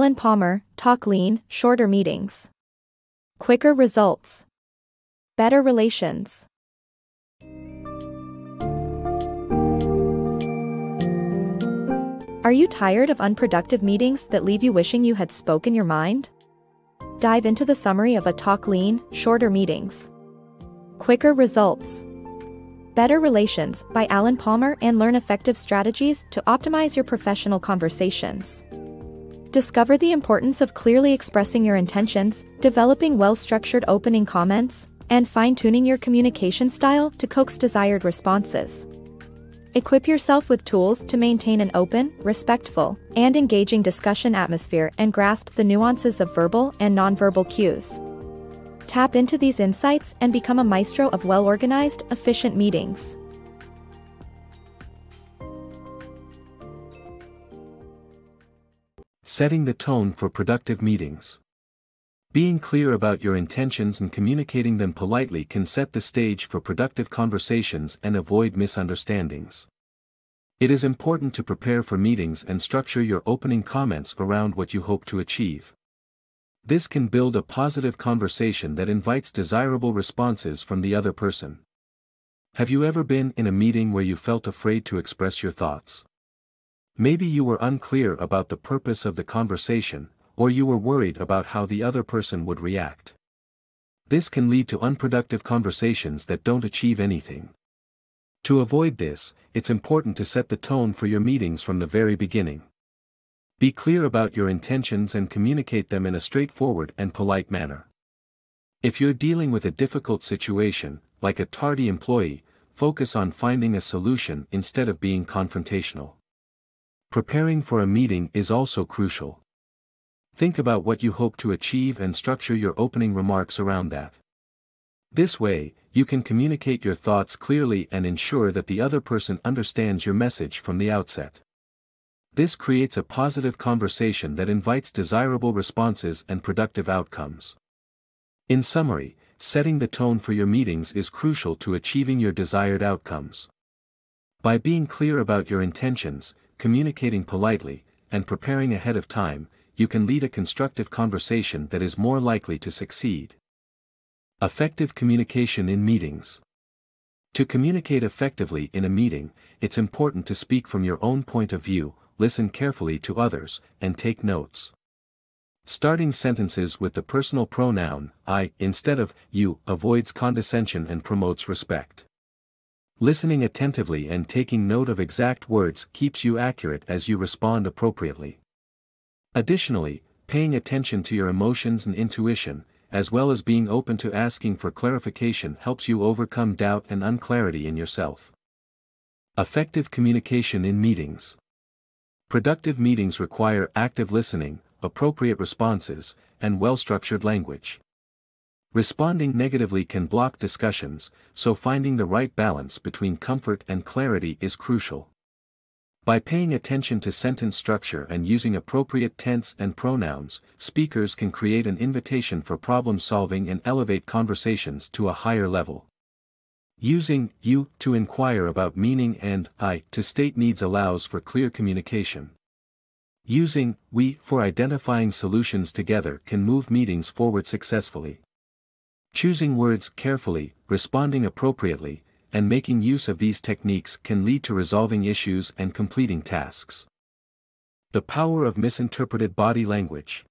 Alan Palmer, Talk Lean, Shorter Meetings. Quicker Results. Better Relations. Are you tired of unproductive meetings that leave you wishing you had spoken your mind? Dive into the summary of a Talk Lean, Shorter Meetings. Quicker Results. Better Relations by Alan Palmer and learn effective strategies to optimize your professional conversations. Discover the importance of clearly expressing your intentions, developing well-structured opening comments, and fine-tuning your communication style to coax desired responses. Equip yourself with tools to maintain an open, respectful, and engaging discussion atmosphere and grasp the nuances of verbal and nonverbal cues. Tap into these insights and become a maestro of well-organized, efficient meetings. Setting the tone for productive meetings. Being clear about your intentions and communicating them politely can set the stage for productive conversations and avoid misunderstandings. It is important to prepare for meetings and structure your opening comments around what you hope to achieve. This can build a positive conversation that invites desirable responses from the other person. Have you ever been in a meeting where you felt afraid to express your thoughts? Maybe you were unclear about the purpose of the conversation, or you were worried about how the other person would react. This can lead to unproductive conversations that don't achieve anything. To avoid this, it's important to set the tone for your meetings from the very beginning. Be clear about your intentions and communicate them in a straightforward and polite manner. If you're dealing with a difficult situation, like a tardy employee, focus on finding a solution instead of being confrontational. Preparing for a meeting is also crucial. Think about what you hope to achieve and structure your opening remarks around that. This way, you can communicate your thoughts clearly and ensure that the other person understands your message from the outset. This creates a positive conversation that invites desirable responses and productive outcomes. In summary, setting the tone for your meetings is crucial to achieving your desired outcomes. By being clear about your intentions, communicating politely, and preparing ahead of time, you can lead a constructive conversation that is more likely to succeed. Effective communication in meetings. To communicate effectively in a meeting, it's important to speak from your own point of view, listen carefully to others, and take notes. Starting sentences with the personal pronoun, I, instead of you, avoids condescension and promotes respect. Listening attentively and taking note of exact words keeps you accurate as you respond appropriately. Additionally, paying attention to your emotions and intuition, as well as being open to asking for clarification helps you overcome doubt and unclarity in yourself. Effective communication in meetings. Productive meetings require active listening, appropriate responses, and well-structured language. Responding negatively can block discussions, so finding the right balance between comfort and clarity is crucial. By paying attention to sentence structure and using appropriate tense and pronouns, speakers can create an invitation for problem solving and elevate conversations to a higher level. Using you to inquire about meaning and I to state needs allows for clear communication. Using we for identifying solutions together can move meetings forward successfully. Choosing words carefully, responding appropriately, and making use of these techniques can lead to resolving issues and completing tasks. The power of misinterpreted body language.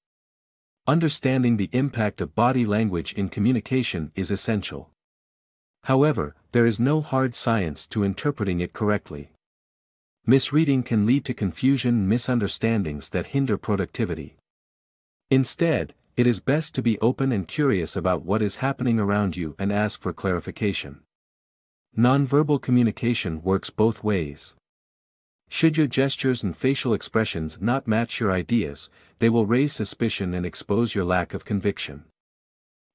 Understanding the impact of body language in communication is essential. However, there is no hard science to interpreting it correctly. Misreading can lead to confusion and misunderstandings that hinder productivity. Instead, it is best to be open and curious about what is happening around you and ask for clarification. Nonverbal communication works both ways. Should your gestures and facial expressions not match your ideas, they will raise suspicion and expose your lack of conviction.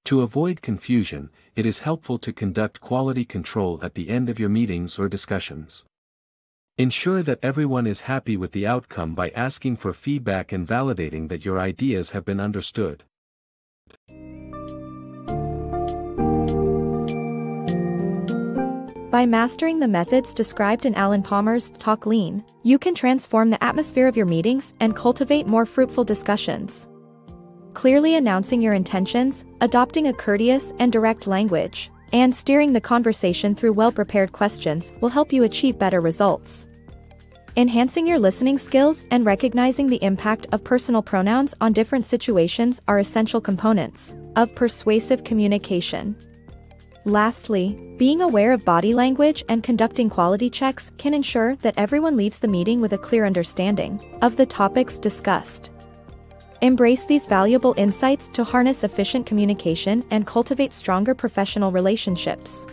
To avoid confusion, it is helpful to conduct quality control at the end of your meetings or discussions. Ensure that everyone is happy with the outcome by asking for feedback and validating that your ideas have been understood. By mastering the methods described in Alan Palmer's Talk Lean, you can transform the atmosphere of your meetings and cultivate more fruitful discussions. Clearly announcing your intentions, adopting a courteous and direct language, and steering the conversation through well-prepared questions will help you achieve better results. Enhancing your listening skills and recognizing the impact of personal pronouns on different situations are essential components of persuasive communication. Lastly, being aware of body language and conducting quality checks can ensure that everyone leaves the meeting with a clear understanding of the topics discussed. Embrace these valuable insights to harness efficient communication and cultivate stronger professional relationships.